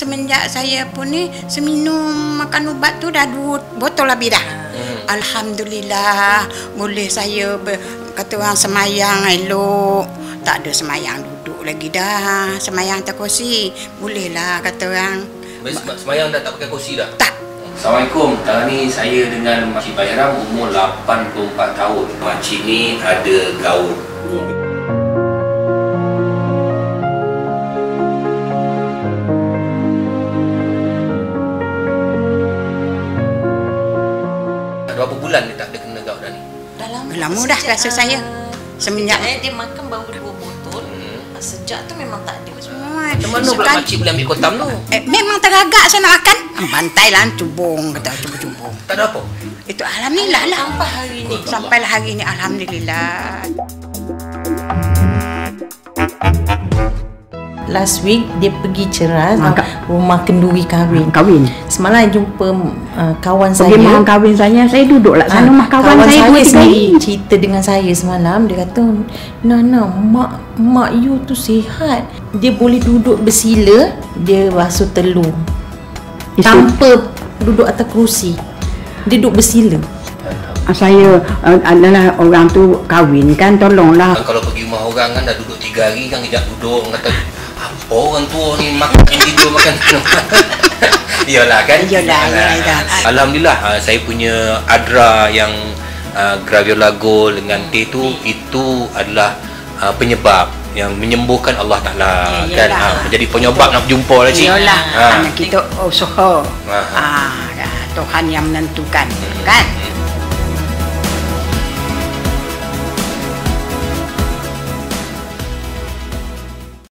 semenjak saya pun ni seminum makan ubat tu dah dua botol lebih dah. Hmm. Alhamdulillah boleh saya ber, kata orang semayang elok. Tak ada semayang duduk lagi dah. Semayang atas kursi. Bolehlah kata orang. Sebab semayang dah tak pakai kursi dah? Tak. Assalamualaikum. Sekarang ni saya dengan Makcik Bayram umur 84 tahun. Makcik ni ada gaul. Berapa bulan dia tak ada kena gaul dah ni? Dah lama. Lama dah rasa saya. Semenjak- eh, dia makan baru dua botol. Hmm. Sejak tu memang tak ada. Macam mana pula makcik boleh ambil kotam tu? Eh, memang teragak saya nak makan. Bantai lah cubung kata cubung-cubung. Tak ada apa? Itu alhamdulillah lah. Sampai hari ni. Sampailah hari ini alhamdulillah. Last week dia pergi ceras Ah, ah, Kak. rumah kenduri kahwin. Kahwin. Semalam jumpa uh, kawan Pergi saya. mahal kahwin saya, saya duduk lah sana Ah, mah kawan, saya, dua tiga sendiri hari. cerita dengan saya semalam dia kata Nana mak mak you tu sihat dia boleh duduk bersila dia basuh telur Esok. tanpa duduk atas kerusi dia duduk bersila Ah, Saya uh, adalah orang tu kahwin kan, tolonglah. Kalau pergi rumah orang kan dah duduk tiga hari kan kejap duduk kata orang tua ni makan tidur makan Iyalah kan Iyalah, Ah, iyalah. Alhamdulillah ah, saya punya adra yang uh, graviola gold dengan teh tu itu adalah uh, penyebab yang menyembuhkan Allah Taala Ya, kan iyalah. ah, menjadi penyebab nak berjumpa lah cik. Iyalah, Ah. karena kita usaha. Ah. Ah, dah, Tuhan yang menentukan, kan?